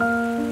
Música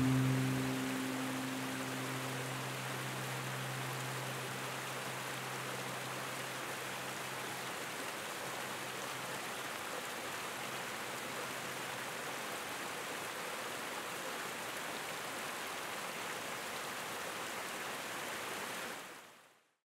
Mm-hmm.